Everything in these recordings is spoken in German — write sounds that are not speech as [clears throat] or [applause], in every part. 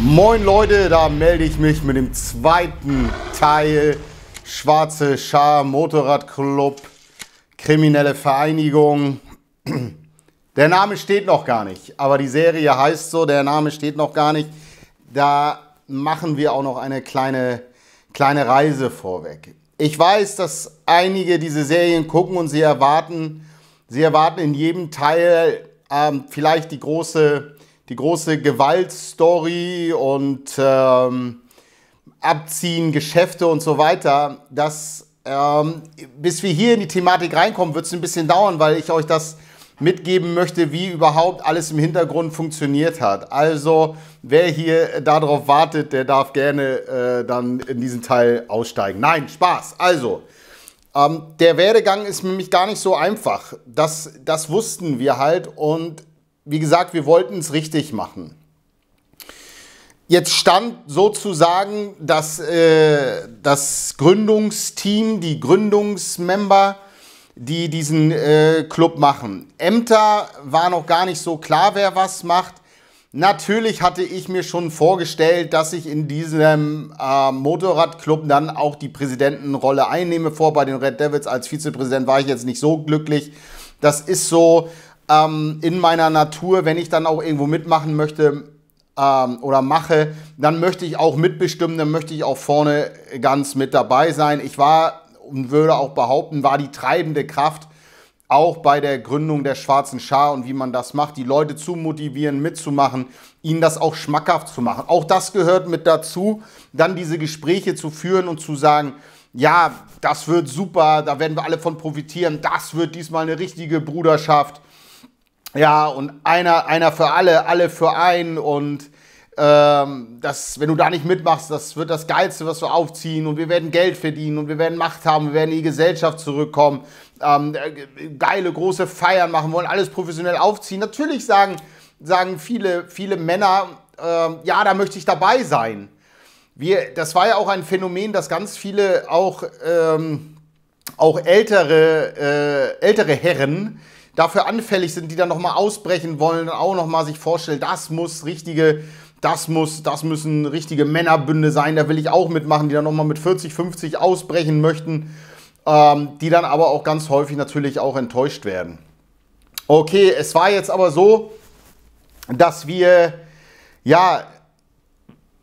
Moin Leute, da melde ich mich mit dem zweiten Teil Schwarze Schar Motorradclub Kriminelle Vereinigung. Der Name steht noch gar nicht, aber die Serie heißt so, der Name steht noch gar nicht. Da machen wir auch noch eine kleine, kleine Reise vorweg. Ich weiß, dass einige diese Serien gucken und sie erwarten, sie erwarten in jedem Teil ähm, vielleicht die große die große Gewaltstory und ähm, Abziehen, Geschäfte und so weiter, das, ähm, bis wir hier in die Thematik reinkommen, wird es ein bisschen dauern, weil ich euch das mitgeben möchte, wie überhaupt alles im Hintergrund funktioniert hat. Also wer hier darauf wartet, der darf gerne äh, dann in diesen Teil aussteigen. Nein, Spaß. Also, ähm, der Werdegang ist nämlich gar nicht so einfach. Das, das wussten wir halt und wie gesagt, wir wollten es richtig machen. Jetzt stand sozusagen das, äh, das Gründungsteam, die Gründungsmember, die diesen äh, Club machen. Ämter war noch gar nicht so klar, wer was macht. Natürlich hatte ich mir schon vorgestellt, dass ich in diesem äh, Motorradclub dann auch die Präsidentenrolle einnehme. Vor bei den Red Devils als Vizepräsident war ich jetzt nicht so glücklich. Das ist so, ähm, in meiner Natur, wenn ich dann auch irgendwo mitmachen möchte ähm, oder mache, dann möchte ich auch mitbestimmen, dann möchte ich auch vorne ganz mit dabei sein. Ich war und würde auch behaupten, war die treibende Kraft auch bei der Gründung der Schwarzen Schar und wie man das macht, die Leute zu motivieren, mitzumachen, ihnen das auch schmackhaft zu machen. Auch das gehört mit dazu, dann diese Gespräche zu führen und zu sagen, ja, das wird super, da werden wir alle von profitieren, das wird diesmal eine richtige Bruderschaft. Ja, und einer, einer für alle, alle für einen und ähm, das, wenn du da nicht mitmachst, das wird das Geilste, was wir aufziehen und wir werden Geld verdienen und wir werden Macht haben, wir werden in die Gesellschaft zurückkommen, ähm, äh, geile große Feiern machen, wollen alles professionell aufziehen. Natürlich sagen, sagen viele, viele Männer, äh, ja, da möchte ich dabei sein. Wir, das war ja auch ein Phänomen, dass ganz viele auch, ähm, auch ältere, äh, ältere Herren, dafür anfällig sind, die dann nochmal ausbrechen wollen, auch nochmal sich vorstellen, das muss richtige, das muss, das müssen richtige Männerbünde sein, da will ich auch mitmachen, die dann nochmal mit 40, 50 ausbrechen möchten, ähm, die dann aber auch ganz häufig natürlich auch enttäuscht werden. Okay, es war jetzt aber so, dass wir, ja,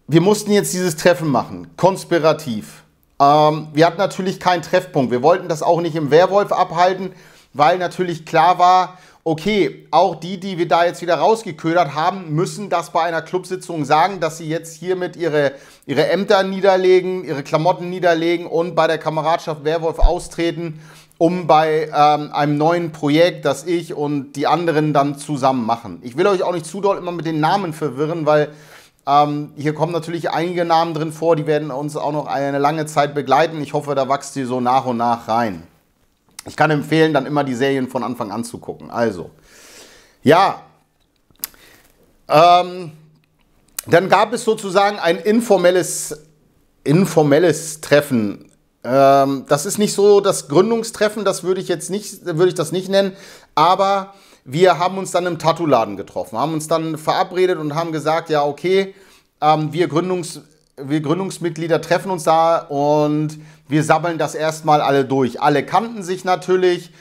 wir mussten jetzt dieses Treffen machen, konspirativ. Ähm, wir hatten natürlich keinen Treffpunkt. Wir wollten das auch nicht im Werwolf abhalten, weil natürlich klar war, okay, auch die, die wir da jetzt wieder rausgeködert haben, müssen das bei einer Clubsitzung sagen, dass sie jetzt hiermit ihre, ihre Ämter niederlegen, ihre Klamotten niederlegen und bei der Kameradschaft Werwolf austreten, um bei ähm, einem neuen Projekt, das ich und die anderen dann zusammen machen. Ich will euch auch nicht zu doll immer mit den Namen verwirren, weil ähm, hier kommen natürlich einige Namen drin vor, die werden uns auch noch eine lange Zeit begleiten. Ich hoffe, da wächst ihr so nach und nach rein. Ich kann empfehlen, dann immer die Serien von Anfang an zu gucken. Also, ja. Ähm, dann gab es sozusagen ein informelles, informelles Treffen. Ähm, das ist nicht so das Gründungstreffen, das würde ich jetzt nicht, würde ich das nicht nennen, aber wir haben uns dann im Tattoo-Laden getroffen, haben uns dann verabredet und haben gesagt, ja, okay, ähm, wir Gründungs wir Gründungsmitglieder treffen uns da und wir sammeln das erstmal alle durch. Alle kannten sich natürlich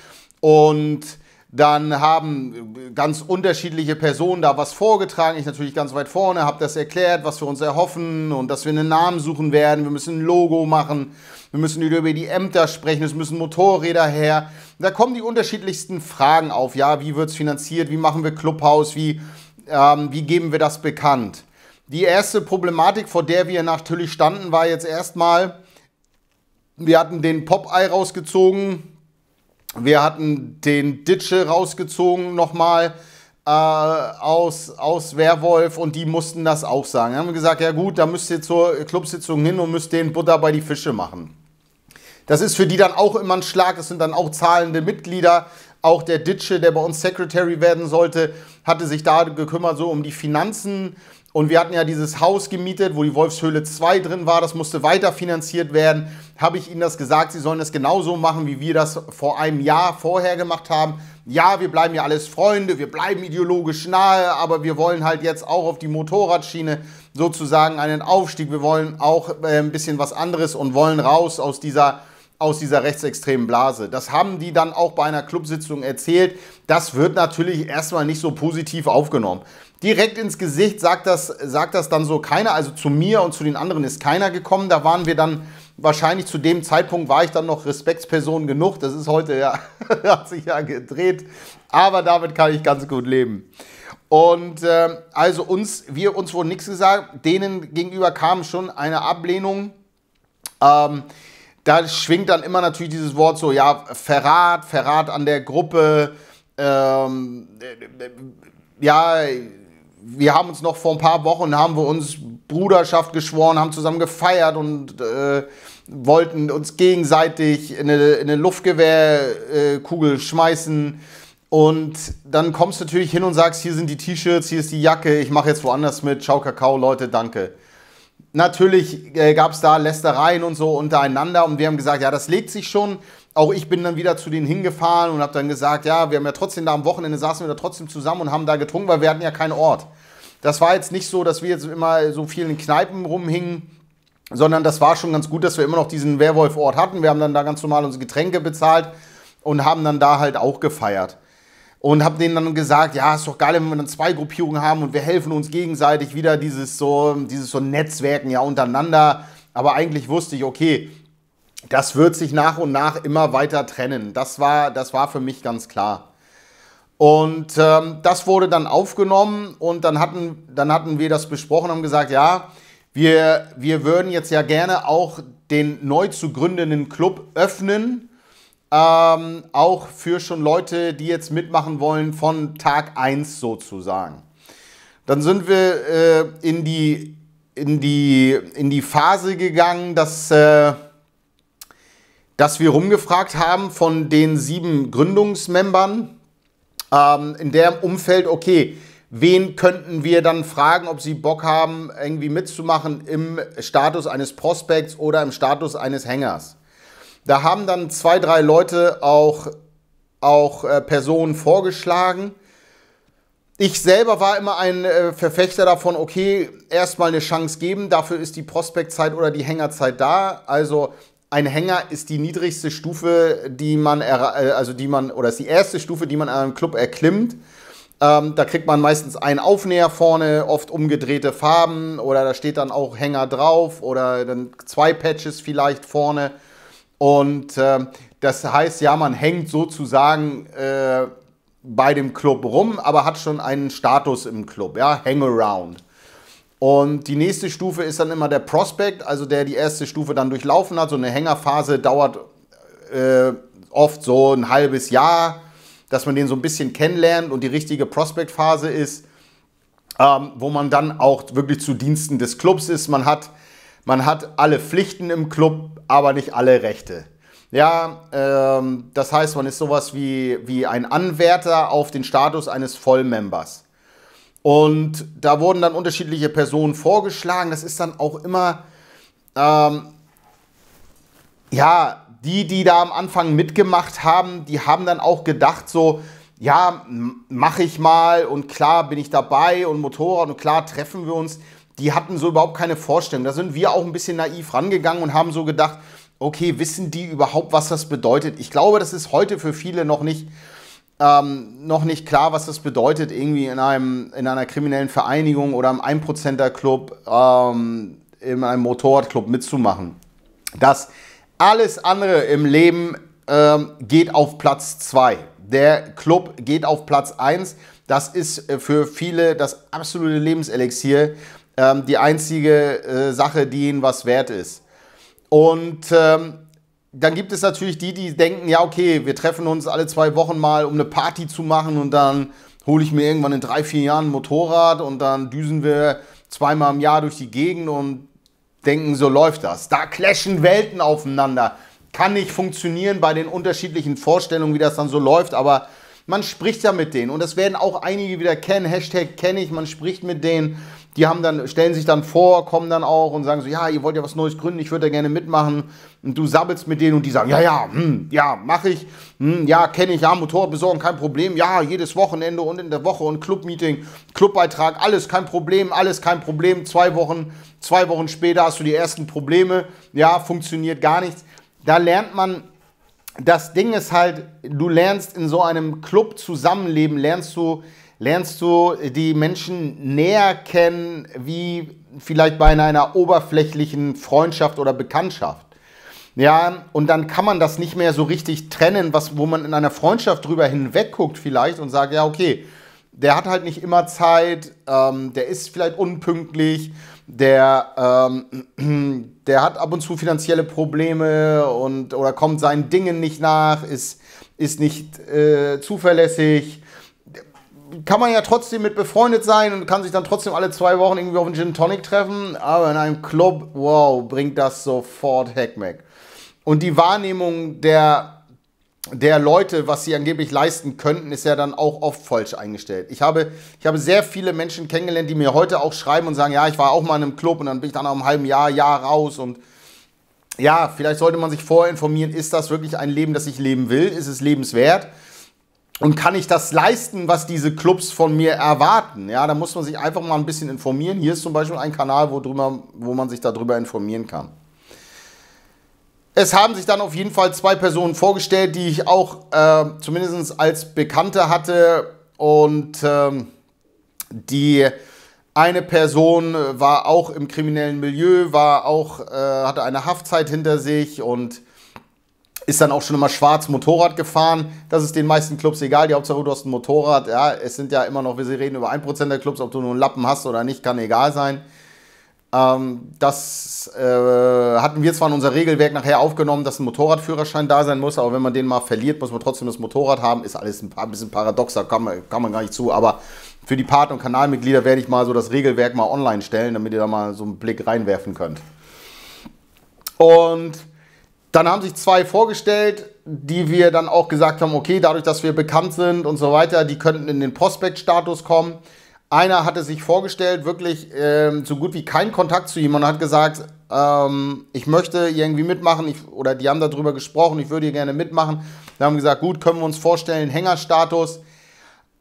und dann haben ganz unterschiedliche Personen da was vorgetragen. Ich natürlich ganz weit vorne, habe das erklärt, was wir uns erhoffen und dass wir einen Namen suchen werden. Wir müssen ein Logo machen. Wir müssen über die Ämter sprechen. Es müssen Motorräder her. Da kommen die unterschiedlichsten Fragen auf. Ja, wie wird es finanziert? Wie machen wir Clubhaus? Wie, ähm, wie geben wir das bekannt? Die erste Problematik, vor der wir natürlich standen, war jetzt erstmal, wir hatten den Popeye rausgezogen, wir hatten den Ditsche rausgezogen nochmal äh, aus, aus Werwolf und die mussten das auch sagen. Dann haben wir gesagt, ja gut, da müsst ihr zur Clubsitzung hin und müsst den Butter bei die Fische machen. Das ist für die dann auch immer ein Schlag, das sind dann auch zahlende Mitglieder. Auch der Ditsche, der bei uns Secretary werden sollte, hatte sich da gekümmert, so um die Finanzen. Und wir hatten ja dieses Haus gemietet, wo die Wolfshöhle 2 drin war. Das musste weiterfinanziert werden. Habe ich Ihnen das gesagt, Sie sollen das genauso machen, wie wir das vor einem Jahr vorher gemacht haben. Ja, wir bleiben ja alles Freunde, wir bleiben ideologisch nahe, aber wir wollen halt jetzt auch auf die Motorradschiene sozusagen einen Aufstieg. Wir wollen auch äh, ein bisschen was anderes und wollen raus aus dieser aus dieser rechtsextremen Blase. Das haben die dann auch bei einer Clubsitzung erzählt. Das wird natürlich erstmal nicht so positiv aufgenommen. Direkt ins Gesicht sagt das, sagt das dann so keiner. Also zu mir und zu den anderen ist keiner gekommen. Da waren wir dann wahrscheinlich zu dem Zeitpunkt war ich dann noch Respektsperson genug. Das ist heute ja, [laughs] hat sich ja gedreht. Aber damit kann ich ganz gut leben. Und äh, also uns, wir, uns wurde nichts gesagt. Denen gegenüber kam schon eine Ablehnung. Ähm, da schwingt dann immer natürlich dieses Wort so, ja, Verrat, Verrat an der Gruppe. Ähm, ja, wir haben uns noch vor ein paar Wochen, haben wir uns Bruderschaft geschworen, haben zusammen gefeiert und äh, wollten uns gegenseitig in eine, in eine Luftgewehrkugel äh, schmeißen. Und dann kommst du natürlich hin und sagst, hier sind die T-Shirts, hier ist die Jacke, ich mache jetzt woanders mit, ciao Kakao, Leute, danke. Natürlich äh, gab es da Lästereien und so untereinander und wir haben gesagt, ja, das legt sich schon. Auch ich bin dann wieder zu denen hingefahren und habe dann gesagt, ja, wir haben ja trotzdem da am Wochenende saßen wir da trotzdem zusammen und haben da getrunken, weil wir hatten ja keinen Ort. Das war jetzt nicht so, dass wir jetzt immer so viel in Kneipen rumhingen, sondern das war schon ganz gut, dass wir immer noch diesen Werwolf-Ort hatten. Wir haben dann da ganz normal unsere Getränke bezahlt und haben dann da halt auch gefeiert und habe denen dann gesagt, ja, ist doch geil, wenn wir dann zwei Gruppierungen haben und wir helfen uns gegenseitig wieder dieses so, dieses so Netzwerken ja untereinander. Aber eigentlich wusste ich, okay, das wird sich nach und nach immer weiter trennen. Das war, das war für mich ganz klar. Und ähm, das wurde dann aufgenommen und dann hatten, dann hatten wir das besprochen und haben gesagt, ja, wir, wir würden jetzt ja gerne auch den neu zu gründenden Club öffnen ähm, auch für schon Leute, die jetzt mitmachen wollen von Tag 1 sozusagen. Dann sind wir äh, in, die, in, die, in die Phase gegangen, dass, äh, dass wir rumgefragt haben von den sieben Gründungsmembern ähm, in dem Umfeld, okay, wen könnten wir dann fragen, ob sie Bock haben, irgendwie mitzumachen im Status eines Prospekts oder im Status eines Hängers. Da haben dann zwei, drei Leute auch, auch äh, Personen vorgeschlagen. Ich selber war immer ein äh, Verfechter davon, okay, erstmal eine Chance geben, dafür ist die Prospektzeit oder die Hängerzeit da. Also ein Hänger ist die niedrigste Stufe, die man, äh, also die man, oder ist die erste Stufe, die man an einem Club erklimmt. Ähm, da kriegt man meistens einen Aufnäher vorne, oft umgedrehte Farben oder da steht dann auch Hänger drauf oder dann zwei Patches vielleicht vorne. Und äh, das heißt, ja, man hängt sozusagen äh, bei dem Club rum, aber hat schon einen Status im Club, ja, Hangaround. Und die nächste Stufe ist dann immer der Prospect, also der die erste Stufe dann durchlaufen hat. So eine Hängerphase dauert äh, oft so ein halbes Jahr, dass man den so ein bisschen kennenlernt und die richtige Prospect-Phase ist, ähm, wo man dann auch wirklich zu Diensten des Clubs ist. Man hat man hat alle Pflichten im Club, aber nicht alle Rechte. Ja, ähm, das heißt, man ist sowas wie, wie ein Anwärter auf den Status eines Vollmembers. Und da wurden dann unterschiedliche Personen vorgeschlagen. Das ist dann auch immer, ähm, ja, die, die da am Anfang mitgemacht haben, die haben dann auch gedacht, so, ja, mache ich mal und klar bin ich dabei und Motorrad und klar treffen wir uns die hatten so überhaupt keine Vorstellung. Da sind wir auch ein bisschen naiv rangegangen und haben so gedacht, okay, wissen die überhaupt, was das bedeutet? Ich glaube, das ist heute für viele noch nicht, ähm, noch nicht klar, was das bedeutet, irgendwie in, einem, in einer kriminellen Vereinigung oder im 1%er-Club, ähm, in einem Motorradclub mitzumachen. Das alles andere im Leben ähm, geht auf Platz 2. Der Club geht auf Platz 1. Das ist äh, für viele das absolute Lebenselixier ähm, die einzige äh, Sache, die ihnen was wert ist. Und ähm, dann gibt es natürlich die, die denken, ja, okay, wir treffen uns alle zwei Wochen mal, um eine Party zu machen und dann hole ich mir irgendwann in drei, vier Jahren ein Motorrad und dann düsen wir zweimal im Jahr durch die Gegend und denken, so läuft das. Da clashen Welten aufeinander. Kann nicht funktionieren bei den unterschiedlichen Vorstellungen, wie das dann so läuft, aber man spricht ja mit denen und das werden auch einige wieder kennen. Hashtag kenne ich, man spricht mit denen. Die haben dann, stellen sich dann vor, kommen dann auch und sagen so, ja, ihr wollt ja was Neues gründen, ich würde da gerne mitmachen. Und du sabbelst mit denen und die sagen, ja, ja, hm, ja, mache ich, hm, ja, kenne ich, ja, Motorrad besorgen, kein Problem, ja, jedes Wochenende und in der Woche und Clubmeeting, Clubbeitrag, alles kein Problem, alles kein Problem. Zwei Wochen, zwei Wochen später hast du die ersten Probleme, ja, funktioniert gar nichts. Da lernt man das Ding ist halt, du lernst in so einem Club zusammenleben, lernst du, lernst du die Menschen näher kennen, wie vielleicht bei einer oberflächlichen Freundschaft oder Bekanntschaft. Ja, und dann kann man das nicht mehr so richtig trennen, was, wo man in einer Freundschaft drüber hinwegguckt vielleicht und sagt, ja, okay, der hat halt nicht immer Zeit, ähm, der ist vielleicht unpünktlich der, ähm, [clears throat] der hat ab und zu finanzielle Probleme und oder kommt seinen Dingen nicht nach, ist, ist nicht äh, zuverlässig. Kann man ja trotzdem mit befreundet sein und kann sich dann trotzdem alle zwei Wochen irgendwie auf einen Gin Tonic treffen, aber in einem Club, wow, bringt das sofort Hackmack. Und die Wahrnehmung der der Leute, was sie angeblich leisten könnten, ist ja dann auch oft falsch eingestellt. Ich habe, ich habe sehr viele Menschen kennengelernt, die mir heute auch schreiben und sagen, ja, ich war auch mal in einem Club und dann bin ich dann nach einem halben Jahr, Jahr raus und ja, vielleicht sollte man sich vorher informieren, ist das wirklich ein Leben, das ich leben will? Ist es lebenswert? Und kann ich das leisten, was diese Clubs von mir erwarten? Ja, da muss man sich einfach mal ein bisschen informieren. Hier ist zum Beispiel ein Kanal, wo, drüber, wo man sich darüber informieren kann. Es haben sich dann auf jeden Fall zwei Personen vorgestellt, die ich auch äh, zumindest als Bekannte hatte. Und ähm, die eine Person war auch im kriminellen Milieu, war auch, äh, hatte eine Haftzeit hinter sich und ist dann auch schon immer schwarz Motorrad gefahren. Das ist den meisten Clubs egal. Die Hauptsache, du hast ein Motorrad. Ja, es sind ja immer noch, wir reden über 1% der Clubs, ob du nur einen Lappen hast oder nicht, kann egal sein. Ähm, das äh, hatten wir zwar in unser Regelwerk nachher aufgenommen, dass ein Motorradführerschein da sein muss, aber wenn man den mal verliert, muss man trotzdem das Motorrad haben. Ist alles ein, paar, ein bisschen paradoxer, kann man, kann man gar nicht zu. Aber für die Partner- und Kanalmitglieder werde ich mal so das Regelwerk mal online stellen, damit ihr da mal so einen Blick reinwerfen könnt. Und dann haben sich zwei vorgestellt, die wir dann auch gesagt haben, okay, dadurch, dass wir bekannt sind und so weiter, die könnten in den Prospektstatus kommen. Einer hatte sich vorgestellt, wirklich ähm, so gut wie keinen Kontakt zu ihm und hat gesagt, ähm, ich möchte irgendwie mitmachen, ich, oder die haben darüber gesprochen, ich würde hier gerne mitmachen. Wir haben gesagt, gut, können wir uns vorstellen, Hängerstatus.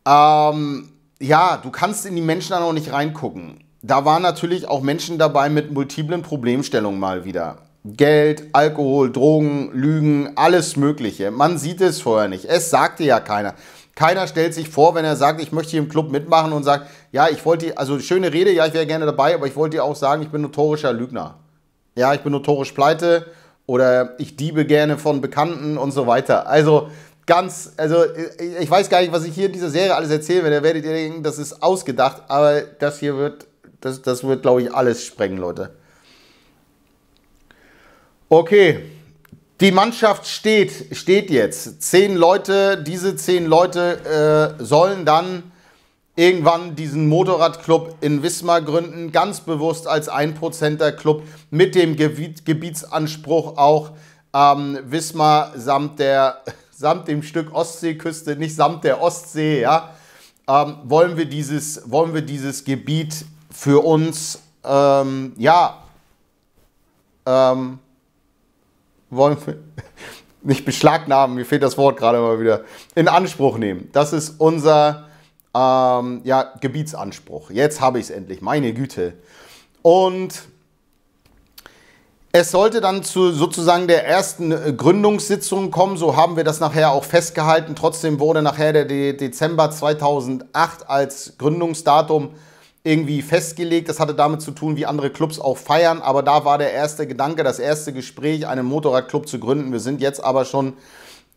Ähm, ja, du kannst in die Menschen da noch nicht reingucken. Da waren natürlich auch Menschen dabei mit multiplen Problemstellungen mal wieder. Geld, Alkohol, Drogen, Lügen, alles Mögliche. Man sieht es vorher nicht. Es sagte ja keiner. Keiner stellt sich vor, wenn er sagt, ich möchte hier im Club mitmachen und sagt, ja, ich wollte, also schöne Rede, ja, ich wäre gerne dabei, aber ich wollte dir auch sagen, ich bin notorischer Lügner. Ja, ich bin notorisch pleite oder ich diebe gerne von Bekannten und so weiter. Also ganz, also ich weiß gar nicht, was ich hier in dieser Serie alles erzähle, da werdet ihr denken, das ist ausgedacht, aber das hier wird, das, das wird, glaube ich, alles sprengen, Leute. Okay, die Mannschaft steht, steht jetzt. Zehn Leute, diese zehn Leute äh, sollen dann irgendwann diesen Motorradclub in Wismar gründen, ganz bewusst als 1%er Club mit dem Gebiet, Gebietsanspruch auch ähm, Wismar samt, der, [laughs] samt dem Stück Ostseeküste, nicht samt der Ostsee, ja, ähm, wollen, wir dieses, wollen wir dieses Gebiet für uns, ähm, ja, ähm, wollen wir [laughs] nicht beschlagnahmen, mir fehlt das Wort gerade mal wieder, in Anspruch nehmen. Das ist unser ähm, ja, Gebietsanspruch. Jetzt habe ich es endlich, meine Güte. Und es sollte dann zu sozusagen der ersten äh, Gründungssitzung kommen, so haben wir das nachher auch festgehalten. Trotzdem wurde nachher der Dezember 2008 als Gründungsdatum irgendwie festgelegt. Das hatte damit zu tun, wie andere Clubs auch feiern. Aber da war der erste Gedanke, das erste Gespräch, einen Motorradclub zu gründen. Wir sind jetzt aber schon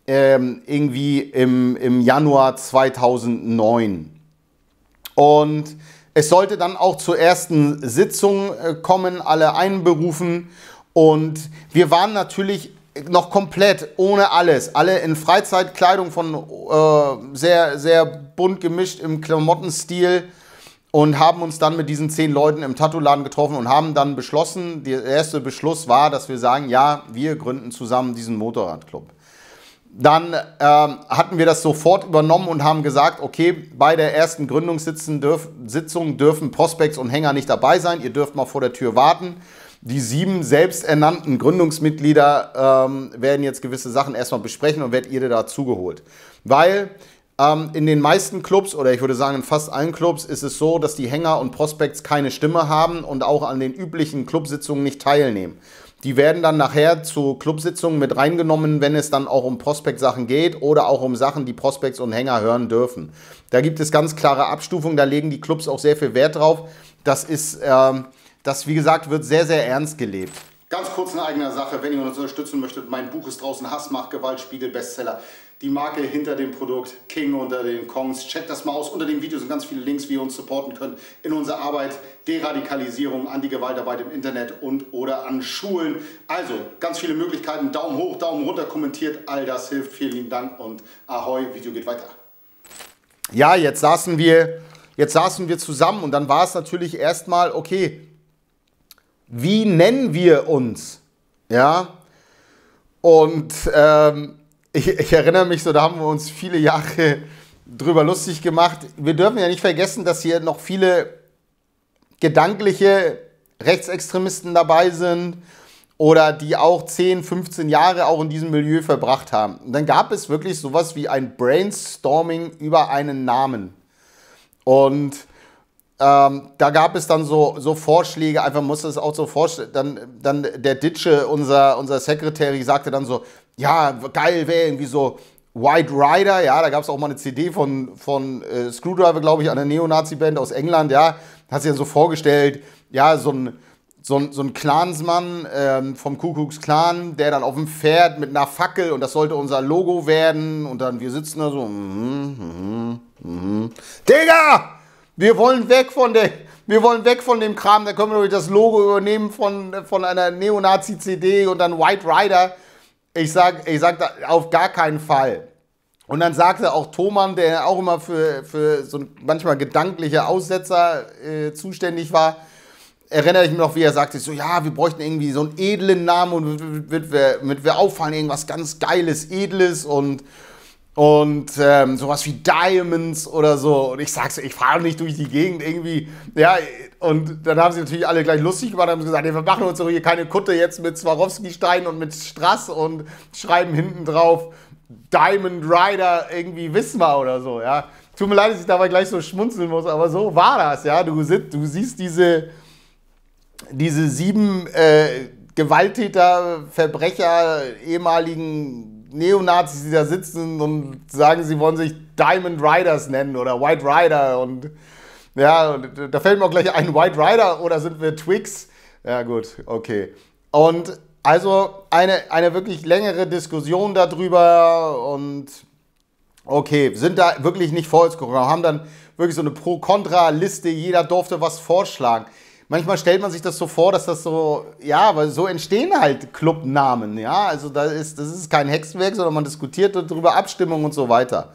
ähm, irgendwie im, im Januar 2009. Und es sollte dann auch zur ersten Sitzung äh, kommen, alle einberufen. Und wir waren natürlich noch komplett ohne alles. Alle in Freizeitkleidung von äh, sehr, sehr bunt gemischt im Klamottenstil und haben uns dann mit diesen zehn Leuten im Tattoo-Laden getroffen und haben dann beschlossen, der erste Beschluss war, dass wir sagen, ja, wir gründen zusammen diesen Motorradclub. dann ähm, hatten wir das sofort übernommen und haben gesagt, okay, bei der ersten Gründungssitzung dürf, dürfen Prospects und Hänger nicht dabei sein. Ihr dürft mal vor der Tür warten. Die sieben selbsternannten Gründungsmitglieder ähm, werden jetzt gewisse Sachen erstmal besprechen und werdet ihr dazugeholt. Weil ähm, in den meisten Clubs oder ich würde sagen in fast allen Clubs ist es so, dass die Hänger und Prospects keine Stimme haben und auch an den üblichen Clubsitzungen nicht teilnehmen. Die werden dann nachher zu Clubsitzungen mit reingenommen, wenn es dann auch um Prospect-Sachen geht oder auch um Sachen, die Prospects und Hänger hören dürfen. Da gibt es ganz klare Abstufungen, da legen die Clubs auch sehr viel Wert drauf. Das ist, ähm, das wie gesagt, wird sehr, sehr ernst gelebt. Ganz kurz in eigener Sache, wenn ihr uns unterstützen möchtet, mein Buch ist draußen, Hass macht Gewalt, Spiegel, Bestseller die Marke hinter dem Produkt, King unter den Kongs. Checkt das mal aus. Unter dem Video sind ganz viele Links, wie ihr uns supporten könnt in unserer Arbeit, Deradikalisierung, Anti-Gewaltarbeit im Internet und oder an Schulen. Also ganz viele Möglichkeiten. Daumen hoch, Daumen runter, kommentiert. All das hilft. Vielen lieben Dank und Ahoi, Video geht weiter. Ja, jetzt saßen wir, jetzt saßen wir zusammen und dann war es natürlich erstmal, okay, wie nennen wir uns? Ja, und ähm, ich, ich, erinnere mich so, da haben wir uns viele Jahre drüber lustig gemacht. Wir dürfen ja nicht vergessen, dass hier noch viele gedankliche Rechtsextremisten dabei sind oder die auch 10, 15 Jahre auch in diesem Milieu verbracht haben. Und dann gab es wirklich sowas wie ein Brainstorming über einen Namen. Und ähm, da gab es dann so, so Vorschläge, einfach musste es auch so vorstellen. Dann, dann der Ditsche, unser, unser Secretary, sagte dann so: Ja, geil wäre irgendwie so White Rider. Ja, da gab es auch mal eine CD von, von äh, Screwdriver, glaube ich, einer Neonazi-Band aus England. Ja, hat sich dann so vorgestellt: Ja, so ein, so ein, so ein Clansmann ähm, vom Kuckucks Clan, der dann auf dem Pferd mit einer Fackel und das sollte unser Logo werden. Und dann wir sitzen da so: mm, mm, mm, Digga! Wir wollen weg von der, wir wollen weg von dem Kram, da können wir das Logo übernehmen von, von einer Neonazi-CD und dann White Rider. Ich sag, ich sag da auf gar keinen Fall. Und dann sagte auch Thomann, der auch immer für, für so manchmal gedankliche Aussetzer äh, zuständig war, erinnere ich mich noch, wie er sagte, so, ja, wir bräuchten irgendwie so einen edlen Namen und wird wir, mit wir auffallen, irgendwas ganz Geiles, Edles und und ähm, sowas wie Diamonds oder so. Und ich sag's, ich fahre nicht durch die Gegend irgendwie. Ja, und dann haben sie natürlich alle gleich lustig gemacht und haben gesagt, wir machen uns doch hier keine Kutte jetzt mit Swarovski-Steinen und mit Strass und schreiben hinten drauf Diamond Rider irgendwie Wismar oder so, ja. Tut mir leid, dass ich dabei gleich so schmunzeln muss, aber so war das, ja. Du, du siehst diese, diese sieben äh, Gewalttäter, Verbrecher, ehemaligen Neonazis, die da sitzen und sagen, sie wollen sich Diamond Riders nennen oder White Rider und ja, da fällt mir auch gleich ein White Rider oder sind wir Twix? Ja, gut, okay. Und also eine, eine wirklich längere Diskussion darüber und okay, sind da wirklich nicht vorwärts gekommen, haben dann wirklich so eine Pro-Kontra-Liste, jeder durfte was vorschlagen manchmal stellt man sich das so vor, dass das so, ja, weil so entstehen halt Clubnamen, ja. Also da ist, das ist kein Hexenwerk, sondern man diskutiert darüber, Abstimmung und so weiter.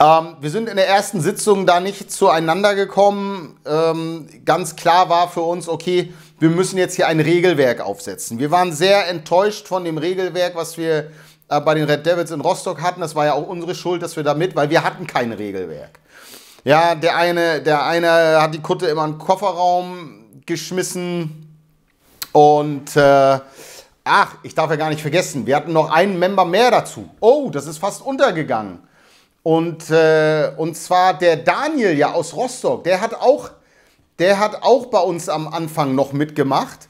Ähm, wir sind in der ersten Sitzung da nicht zueinander gekommen. Ähm, ganz klar war für uns, okay, wir müssen jetzt hier ein Regelwerk aufsetzen. Wir waren sehr enttäuscht von dem Regelwerk, was wir äh, bei den Red Devils in Rostock hatten. Das war ja auch unsere Schuld, dass wir da mit, weil wir hatten kein Regelwerk. Ja, der eine, der eine hat die Kutte immer in den Kofferraum geschmissen. Und äh, ach, ich darf ja gar nicht vergessen, wir hatten noch einen Member mehr dazu. Oh, das ist fast untergegangen. Und, äh, und zwar der Daniel ja aus Rostock, der hat auch, der hat auch bei uns am Anfang noch mitgemacht.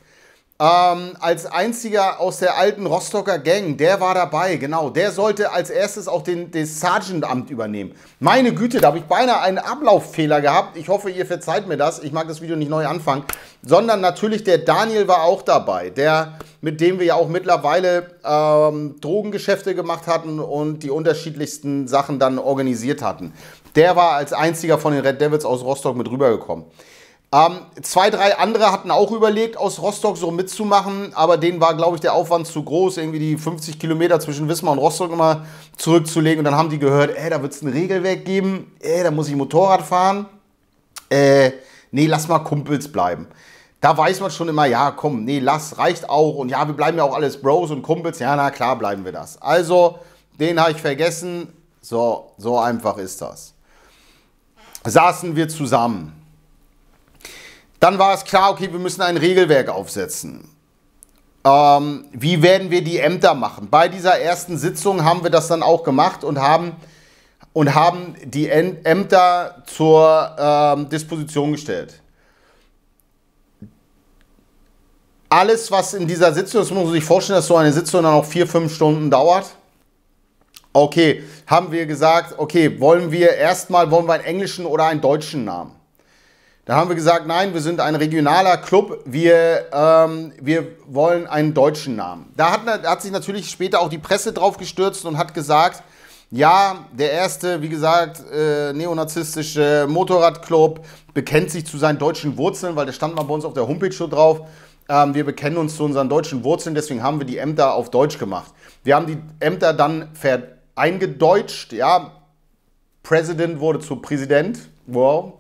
Ähm, als einziger aus der alten Rostocker Gang, der war dabei, genau. Der sollte als erstes auch den, das Sergeant-Amt übernehmen. Meine Güte, da habe ich beinahe einen Ablauffehler gehabt. Ich hoffe, ihr verzeiht mir das. Ich mag das Video nicht neu anfangen. Sondern natürlich der Daniel war auch dabei, der, mit dem wir ja auch mittlerweile ähm, Drogengeschäfte gemacht hatten und die unterschiedlichsten Sachen dann organisiert hatten. Der war als einziger von den Red Devils aus Rostock mit rübergekommen. Ähm, zwei, drei andere hatten auch überlegt, aus Rostock so mitzumachen, aber denen war, glaube ich, der Aufwand zu groß, irgendwie die 50 Kilometer zwischen Wismar und Rostock immer zurückzulegen. Und dann haben die gehört, ey, da wird es ein Regelwerk geben, ey, da muss ich Motorrad fahren. Äh, nee, lass mal Kumpels bleiben. da weiß man schon immer, ja, komm, nee, lass, reicht auch. Und ja, wir bleiben ja auch alles Bros und Kumpels. Ja, na klar, bleiben wir das. Also, den habe ich vergessen. So, so einfach ist das. Saßen wir zusammen. Dann war es klar, okay, wir müssen ein Regelwerk aufsetzen. Ähm, wie werden wir die Ämter machen? Bei dieser ersten Sitzung haben wir das dann auch gemacht und haben, und haben die Ämter zur ähm, Disposition gestellt. alles, was in dieser Sitzung, das muss man sich vorstellen, dass so eine Sitzung dann auch vier, fünf Stunden dauert. Okay, haben wir gesagt, okay, wollen wir erstmal, wollen wir einen englischen oder einen deutschen Namen? Da haben wir gesagt, nein, wir sind ein regionaler Club, wir, ähm, wir wollen einen deutschen Namen. Da hat, hat sich natürlich später auch die Presse drauf gestürzt und hat gesagt, ja, der erste, wie gesagt, äh, neonazistische Motorradclub bekennt sich zu seinen deutschen Wurzeln, weil der stand mal bei uns auf der Homepage schon drauf. Ähm, wir bekennen uns zu unseren deutschen Wurzeln, deswegen haben wir die Ämter auf Deutsch gemacht. Wir haben die Ämter dann eingedeutscht, ja. President wurde zu Präsident, wow.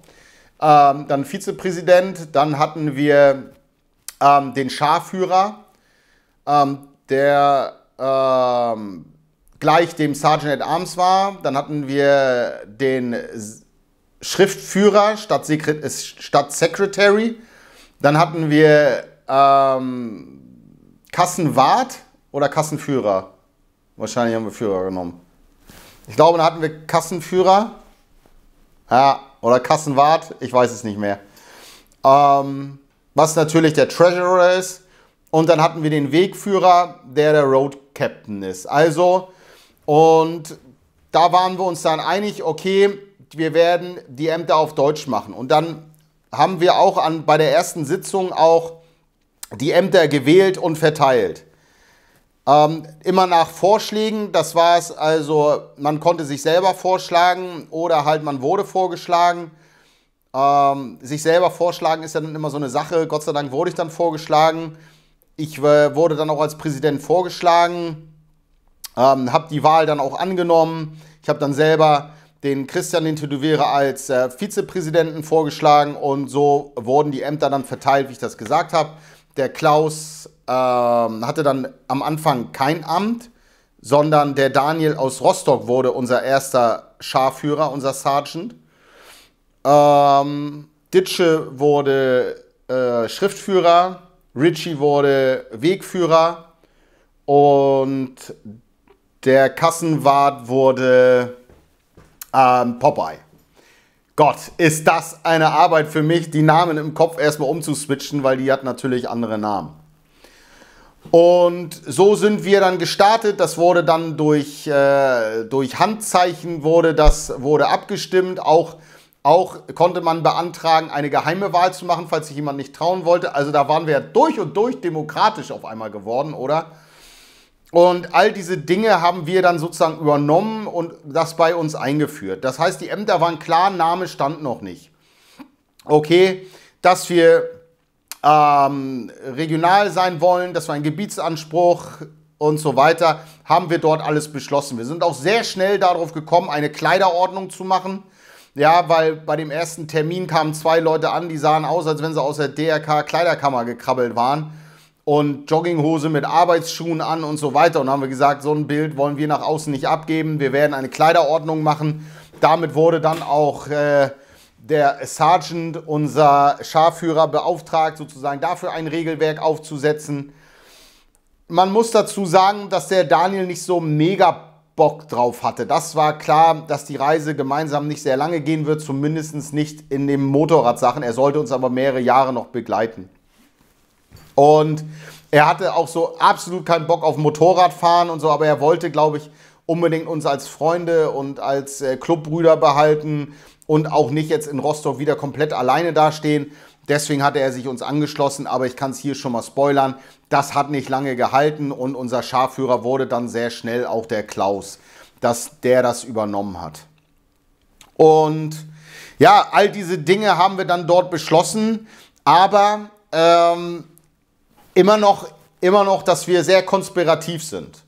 Ähm, dann Vizepräsident, dann hatten wir ähm, den Scharführer, ähm, der ähm, gleich dem Sergeant at Arms war. Dann hatten wir den Schriftführer statt, Sekret äh, statt Secretary. Dann hatten wir ähm, Kassenwart oder Kassenführer? Wahrscheinlich haben wir Führer genommen. Ich glaube, da hatten wir Kassenführer. Ja, oder Kassenwart, ich weiß es nicht mehr. Ähm, was natürlich der Treasurer ist. Und dann hatten wir den Wegführer, der der Road Captain ist. Also, und da waren wir uns dann einig, okay, wir werden die Ämter auf Deutsch machen. Und dann haben wir auch an, bei der ersten Sitzung auch die Ämter gewählt und verteilt. Ähm, immer nach Vorschlägen, das war es also, man konnte sich selber vorschlagen oder halt man wurde vorgeschlagen. Ähm, sich selber vorschlagen ist ja dann immer so eine Sache. Gott sei Dank wurde ich dann vorgeschlagen. Ich äh, wurde dann auch als Präsident vorgeschlagen, ähm, habe die Wahl dann auch angenommen. Ich habe dann selber den Christian Linteduvere als äh, Vizepräsidenten vorgeschlagen und so wurden die Ämter dann verteilt, wie ich das gesagt habe. Der Klaus ähm, hatte dann am Anfang kein Amt, sondern der Daniel aus Rostock wurde unser erster Scharführer, unser Sergeant. Ähm, Ditsche wurde äh, Schriftführer, Richie wurde Wegführer und der Kassenwart wurde ähm, Popeye. Gott, ist das eine Arbeit für mich, die Namen im Kopf erstmal umzuswitchen, weil die hat natürlich andere Namen. Und so sind wir dann gestartet. Das wurde dann durch, äh, durch Handzeichen wurde das wurde abgestimmt. Auch, auch konnte man beantragen, eine geheime Wahl zu machen, falls sich jemand nicht trauen wollte. Also da waren wir durch und durch demokratisch auf einmal geworden, oder? Und all diese Dinge haben wir dann sozusagen übernommen und das bei uns eingeführt. Das heißt, die Ämter waren klar, Name stand noch nicht. Okay, dass wir ähm, regional sein wollen, dass wir einen Gebietsanspruch und so weiter, haben wir dort alles beschlossen. Wir sind auch sehr schnell darauf gekommen, eine Kleiderordnung zu machen. Ja, weil bei dem ersten Termin kamen zwei Leute an, die sahen aus, als wenn sie aus der DRK Kleiderkammer gekrabbelt waren und Jogginghose mit Arbeitsschuhen an und so weiter. Und haben wir gesagt, so ein Bild wollen wir nach außen nicht abgeben. Wir werden eine Kleiderordnung machen. Damit wurde dann auch äh, der Sergeant, unser Scharführer, beauftragt, sozusagen dafür ein Regelwerk aufzusetzen. Man muss dazu sagen, dass der Daniel nicht so mega Bock drauf hatte. Das war klar, dass die Reise gemeinsam nicht sehr lange gehen wird, zumindest nicht in den Motorradsachen. Er sollte uns aber mehrere Jahre noch begleiten. Und er hatte auch so absolut keinen Bock auf Motorradfahren und so, aber er wollte, glaube ich, unbedingt uns als Freunde und als äh, Clubbrüder behalten und auch nicht jetzt in Rostock wieder komplett alleine dastehen. Deswegen hatte er sich uns angeschlossen, aber ich kann es hier schon mal spoilern. Das hat nicht lange gehalten und unser Scharführer wurde dann sehr schnell auch der Klaus, dass der das übernommen hat. Und ja, all diese Dinge haben wir dann dort beschlossen, aber ähm, immer noch, immer noch, dass wir sehr konspirativ sind.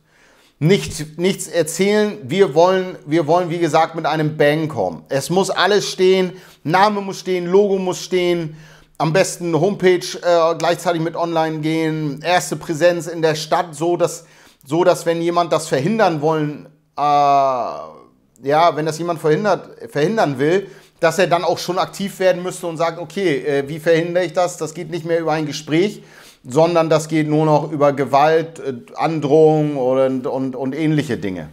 Nicht, nichts erzählen, wir wollen, wir wollen, wie gesagt, mit einem Bang kommen. Es muss alles stehen, Name muss stehen, Logo muss stehen, am besten Homepage äh, gleichzeitig mit online gehen, erste Präsenz in der Stadt, so dass, so dass wenn jemand das verhindern wollen, äh, ja, wenn das jemand verhindert, verhindern will, dass er dann auch schon aktiv werden müsste und sagt, okay, äh, wie verhindere ich das? Das geht nicht mehr über ein Gespräch, sondern das geht nur noch über Gewalt, äh, Androhung und, und, und ähnliche Dinge.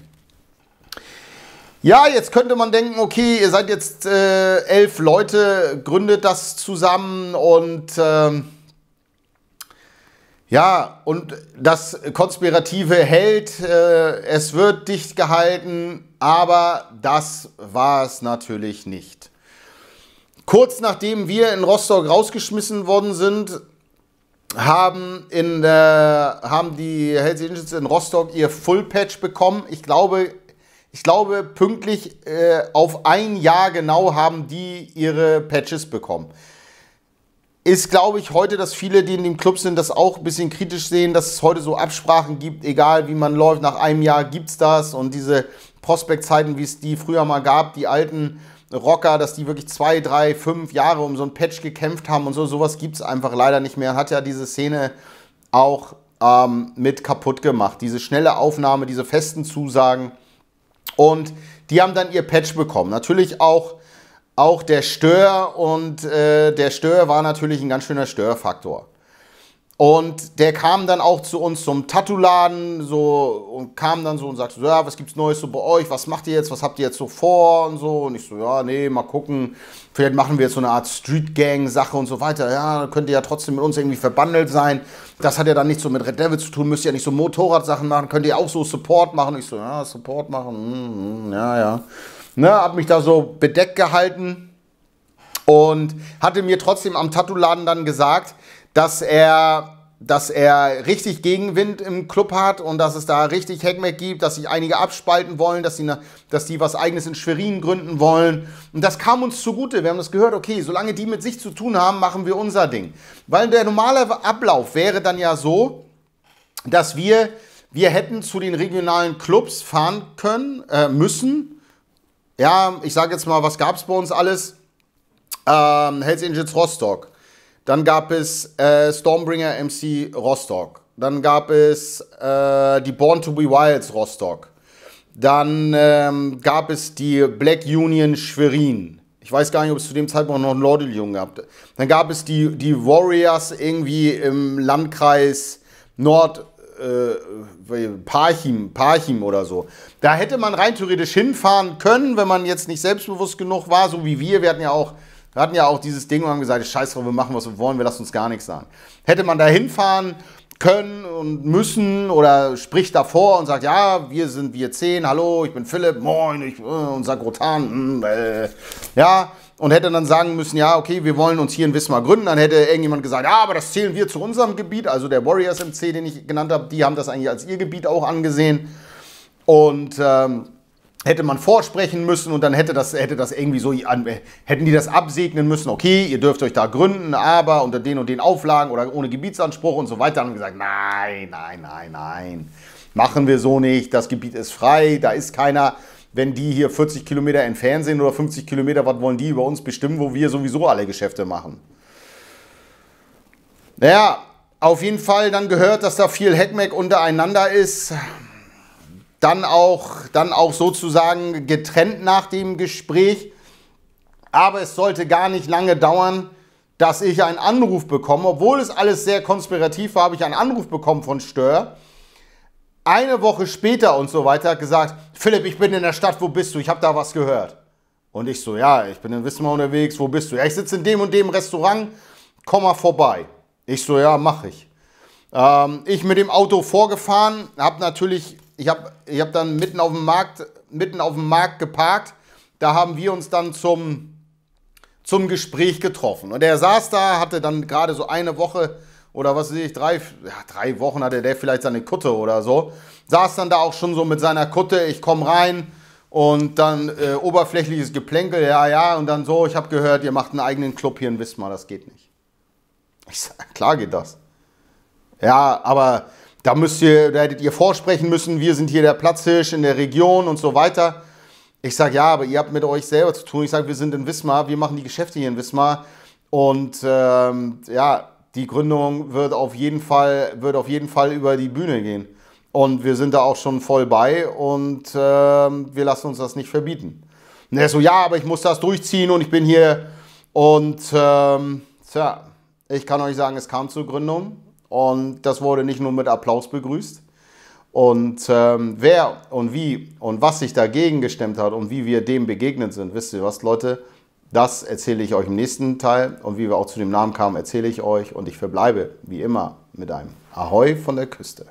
Ja, jetzt könnte man denken, okay, ihr seid jetzt äh, elf Leute, gründet das zusammen und ähm, ja, und das Konspirative hält, äh, es wird dicht gehalten, aber das war es natürlich nicht. Kurz nachdem wir in Rostock rausgeschmissen worden sind, haben, in, äh, haben die Hells Angels in Rostock ihr Full Patch bekommen. Ich glaube, ich glaube, pünktlich äh, auf ein Jahr genau haben die ihre Patches bekommen. Ist, glaube ich, heute, dass viele, die in dem Club sind, das auch ein bisschen kritisch sehen, dass es heute so Absprachen gibt, egal wie man läuft, nach einem Jahr gibt es das und diese Prospect-Zeiten, wie es die früher mal gab, die alten Rocker, dass die wirklich zwei, drei, fünf Jahre um so ein Patch gekämpft haben und so, sowas gibt es einfach leider nicht mehr. Hat ja diese Szene auch ähm, mit kaputt gemacht. Diese schnelle Aufnahme, diese festen Zusagen. Und die haben dann ihr Patch bekommen. Natürlich auch, auch der Stör und äh, der Stör war natürlich ein ganz schöner Störfaktor. Und der kam dann auch zu uns zum Tattoo-Laden so, und kam dann so und sagte, so, ja, was gibt's Neues so bei euch? Was macht ihr jetzt? Was habt ihr jetzt so vor? Und so. Und ich so, ja, nee, mal gucken. Vielleicht machen wir jetzt so eine Art Street-Gang-Sache und so weiter. Ja, könnt ihr ja trotzdem mit uns irgendwie verbandelt sein. Das hat ja dann nichts so mit Red Devil zu tun. Müsst ihr ja nicht so Motorradsachen machen. Könnt ihr auch so Support machen? Ich so, ja, Support machen. Mm, ja, ja. Ne, hab mich da so bedeckt gehalten und hatte mir trotzdem am Tattoo-Laden dann gesagt, dass er, dass er richtig Gegenwind im Club hat und dass es da richtig Hackmack gibt, dass sich einige abspalten wollen, dass, sie ne, dass die was eigenes in Schwerin gründen wollen. Und das kam uns zugute. Wir haben das gehört, okay, solange die mit sich zu tun haben, machen wir unser Ding. Weil der normale Ablauf wäre dann ja so, dass wir, wir hätten zu den regionalen Clubs fahren können, äh, müssen. Ja, ich sage jetzt mal, was gab es bei uns alles? Ähm, Hells Angels Rostock. Dann gab es äh, Stormbringer MC Rostock. Dann gab es äh, die Born to be Wilds Rostock. Dann ähm, gab es die Black Union Schwerin. Ich weiß gar nicht, ob es zu dem Zeitpunkt noch einen Lordeljungen gab. Dann gab es die, die Warriors irgendwie im Landkreis Nord, äh, Parchim, Parchim oder so. Da hätte man rein theoretisch hinfahren können, wenn man jetzt nicht selbstbewusst genug war, so wie wir. Wir hatten ja auch wir hatten ja auch dieses Ding und haben gesagt, scheiß drauf, wir machen, was wir wollen, wir lassen uns gar nichts sagen. Hätte man da hinfahren können und müssen oder spricht davor und sagt, ja, wir sind wir zehn, hallo, ich bin Philipp, moin, ich, äh, unser Grotan, äh, ja, und hätte dann sagen müssen, ja, okay, wir wollen uns hier in Wismar gründen, dann hätte irgendjemand gesagt, ja, aber das zählen wir zu unserem Gebiet, also der Warriors MC, den ich genannt habe, die haben das eigentlich als ihr Gebiet auch angesehen und ähm, hätte man vorsprechen müssen und dann hätte das, hätte das irgendwie so, hätten die das absegnen müssen, okay, ihr dürft euch da gründen, aber unter den und den Auflagen oder ohne Gebietsanspruch und so weiter. Haben gesagt, nein, nein, nein, nein, machen wir so nicht, das Gebiet ist frei, da ist keiner, wenn die hier 40 Kilometer entfernt sind oder 50 Kilometer, was wollen die über uns bestimmen, wo wir sowieso alle Geschäfte machen. Naja, auf jeden Fall dann gehört, dass da viel Heckmeck untereinander ist dann auch, dann auch sozusagen getrennt nach dem Gespräch. Aber es sollte gar nicht lange dauern, dass ich einen Anruf bekomme. Obwohl es alles sehr konspirativ war, habe ich einen Anruf bekommen von Stör. Eine Woche später und so weiter gesagt, Philipp, ich bin in der Stadt, wo bist du? Ich habe da was gehört. Und ich so, ja, ich bin in Wismar unterwegs, wo bist du? Ja, ich sitze in dem und dem Restaurant, komm mal vorbei. Ich so, ja, mach ich. Ähm, ich mit dem Auto vorgefahren, habe natürlich ich habe ich hab dann mitten auf dem Markt, mitten auf dem Markt geparkt. Da haben wir uns dann zum, zum Gespräch getroffen. Und er saß da, hatte dann gerade so eine Woche oder was weiß ich, drei, ja, drei Wochen hatte der vielleicht seine Kutte oder so. Saß dann da auch schon so mit seiner Kutte, ich komme rein und dann äh, oberflächliches Geplänkel, ja, ja, und dann so, ich habe gehört, ihr macht einen eigenen Club hier in Wismar, das geht nicht. Ich sag, klar geht das. Ja, aber da, müsst ihr, da hättet ihr vorsprechen müssen, wir sind hier der Platzhirsch in der Region und so weiter. Ich sage, ja, aber ihr habt mit euch selber zu tun. Ich sage, wir sind in Wismar, wir machen die Geschäfte hier in Wismar. Und ähm, ja, die Gründung wird auf, jeden Fall, wird auf jeden Fall über die Bühne gehen. Und wir sind da auch schon voll bei und ähm, wir lassen uns das nicht verbieten. Und er so, ja, aber ich muss das durchziehen und ich bin hier. Und ähm, tja, ich kann euch sagen, es kam zur Gründung und das wurde nicht nur mit Applaus begrüßt. Und ähm, wer und wie und was sich dagegen gestemmt hat und wie wir dem begegnet sind, wisst ihr was, Leute? Das erzähle ich euch im nächsten Teil. Und wie wir auch zu dem Namen kamen, erzähle ich euch. Und ich verbleibe, wie immer, mit einem Ahoi von der Küste.